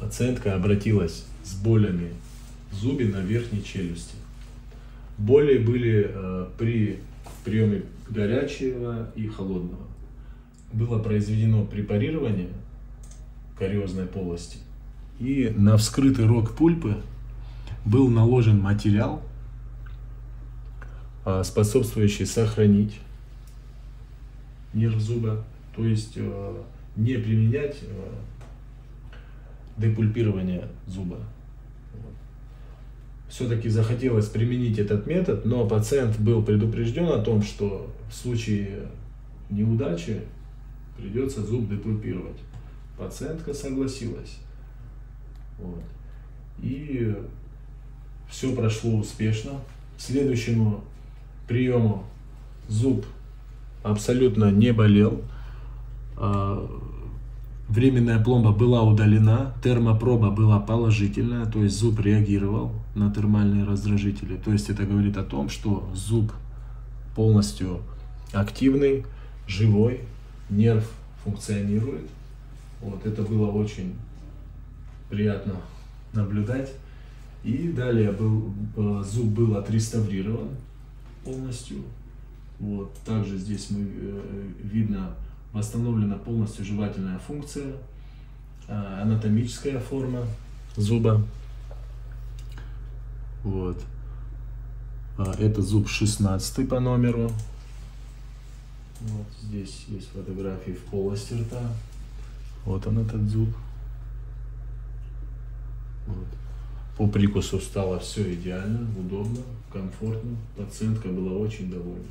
пациентка обратилась с болями в зубе на верхней челюсти. Боли были э, при приеме горячего и холодного. Было произведено препарирование кариозной полости. И на вскрытый рог пульпы был наложен материал, э, способствующий сохранить нерв зуба, то есть э, не применять депульпирование зуба. Все-таки захотелось применить этот метод, но пациент был предупрежден о том, что в случае неудачи придется зуб депульпировать. Пациентка согласилась. Вот. И все прошло успешно. Следующему приему зуб абсолютно не болел. Временная пломба была удалена, термопроба была положительная, то есть зуб реагировал на термальные раздражители. То есть это говорит о том, что зуб полностью активный, живой, нерв функционирует. Вот это было очень приятно наблюдать. И далее был, э, зуб был отреставрирован полностью. Вот. Также здесь мы, э, видно восстановлена полностью жевательная функция, а, анатомическая форма зуба. Вот. А, это зуб 16 по номеру. Вот здесь есть фотографии в полости рта. Вот он этот зуб. Вот. По прикусу стало все идеально, удобно, комфортно. Пациентка была очень довольна.